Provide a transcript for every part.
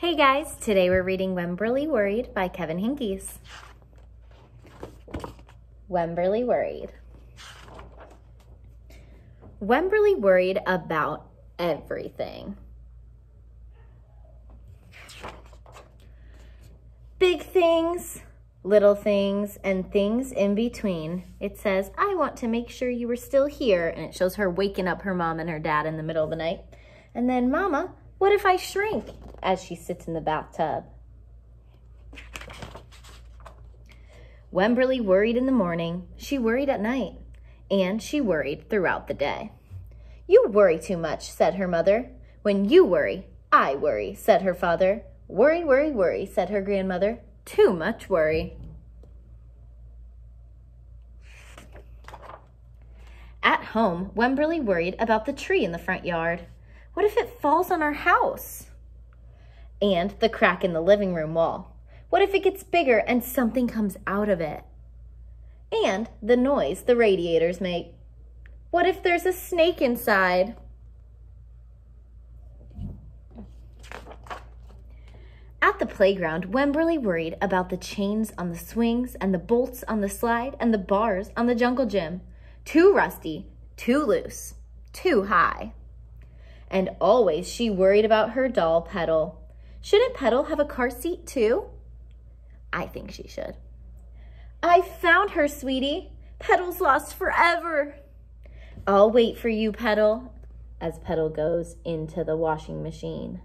Hey guys, today we're reading Wemberly Worried by Kevin Henkes. Wemberly Worried. Wemberly worried about everything. Big things, little things, and things in between. It says, I want to make sure you were still here. And it shows her waking up her mom and her dad in the middle of the night. And then, Mama, what if I shrink? As she sits in the bathtub. Wemberly worried in the morning. She worried at night. And she worried throughout the day. You worry too much, said her mother. When you worry, I worry, said her father. Worry, worry, worry, said her grandmother. Too much worry. At home, Wemberly worried about the tree in the front yard. What if it falls on our house? And the crack in the living room wall. What if it gets bigger and something comes out of it? And the noise the radiators make. What if there's a snake inside? At the playground, Wemberly worried about the chains on the swings and the bolts on the slide and the bars on the jungle gym. Too rusty, too loose, too high. And always she worried about her doll, Petal. Shouldn't Petal have a car seat too? I think she should. I found her, sweetie. Petal's lost forever. I'll wait for you, Petal, as Petal goes into the washing machine.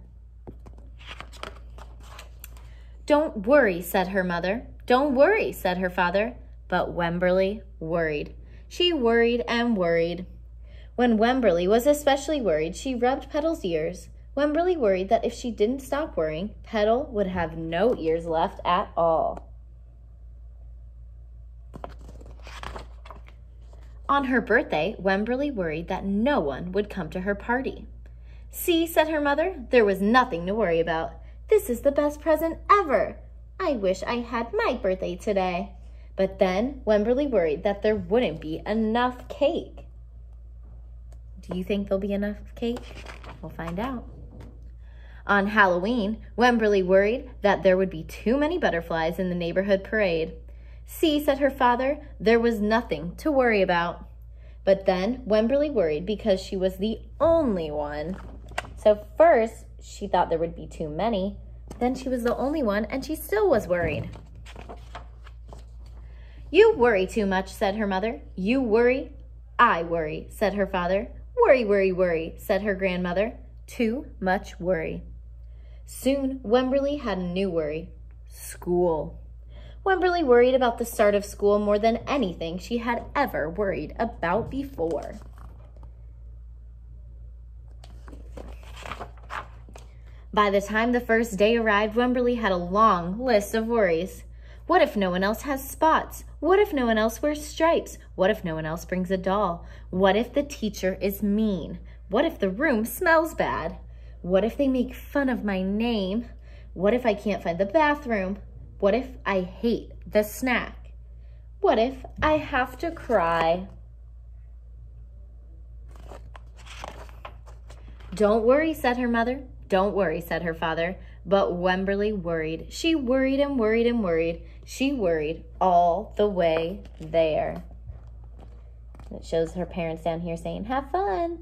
Don't worry, said her mother. Don't worry, said her father. But Wemberly worried. She worried and worried. When Wemberly was especially worried, she rubbed Petal's ears. Wemberly worried that if she didn't stop worrying, Petal would have no ears left at all. On her birthday, Wemberly worried that no one would come to her party. See, said her mother, there was nothing to worry about. This is the best present ever. I wish I had my birthday today. But then Wemberly worried that there wouldn't be enough cake. Do you think there'll be enough cake? We'll find out. On Halloween, Wemberly worried that there would be too many butterflies in the neighborhood parade. See, said her father, there was nothing to worry about. But then Wemberly worried because she was the only one. So first, she thought there would be too many. Then she was the only one, and she still was worried. You worry too much, said her mother. You worry, I worry, said her father. Worry, worry, worry, said her grandmother. Too much worry. Soon, Wemberly had a new worry, school. Wemberly worried about the start of school more than anything she had ever worried about before. By the time the first day arrived, Wemberly had a long list of worries. What if no one else has spots? What if no one else wears stripes? What if no one else brings a doll? What if the teacher is mean? What if the room smells bad? What if they make fun of my name? What if I can't find the bathroom? What if I hate the snack? What if I have to cry? Don't worry, said her mother. Don't worry, said her father. But Wemberly worried. She worried and worried and worried. She worried all the way there. It shows her parents down here saying, have fun.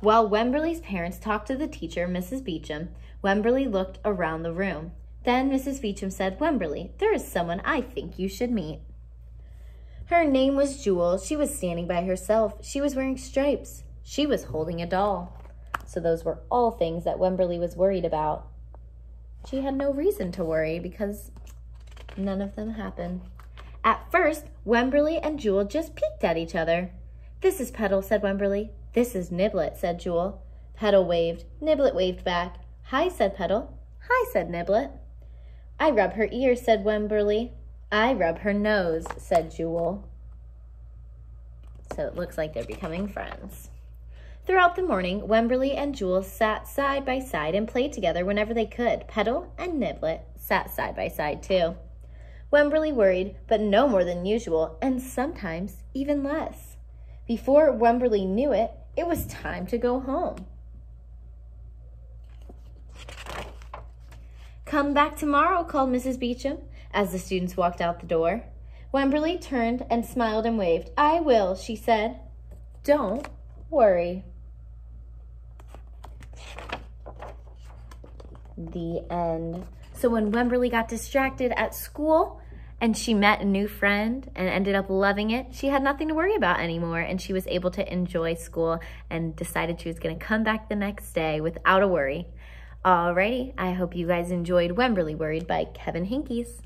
While Wemberly's parents talked to the teacher, Mrs. Beecham, Wemberly looked around the room. Then Mrs. Beecham said, Wemberly, there is someone I think you should meet. Her name was Jewel. She was standing by herself. She was wearing stripes. She was holding a doll. So those were all things that Wemberly was worried about. She had no reason to worry because none of them happened. At first, Wemberly and Jewel just peeked at each other. This is Petal, said Wemberly. This is Niblet, said Jewel. Petal waved. Niblet waved back. Hi, said Petal. Hi, said Niblet. I rub her ears, said Wemberly. I rub her nose, said Jewel. So it looks like they're becoming friends. Throughout the morning, Wemberly and Jewel sat side by side and played together whenever they could. Petal and Niblet sat side by side too. Wemberly worried, but no more than usual, and sometimes even less. Before Wemberly knew it, it was time to go home. Come back tomorrow, called Mrs. Beecham as the students walked out the door. Wemberly turned and smiled and waved. I will, she said. Don't worry. The end. So when Wemberly got distracted at school and she met a new friend and ended up loving it, she had nothing to worry about anymore and she was able to enjoy school and decided she was going to come back the next day without a worry. Alrighty, I hope you guys enjoyed Wemberly Worried by Kevin Henkes.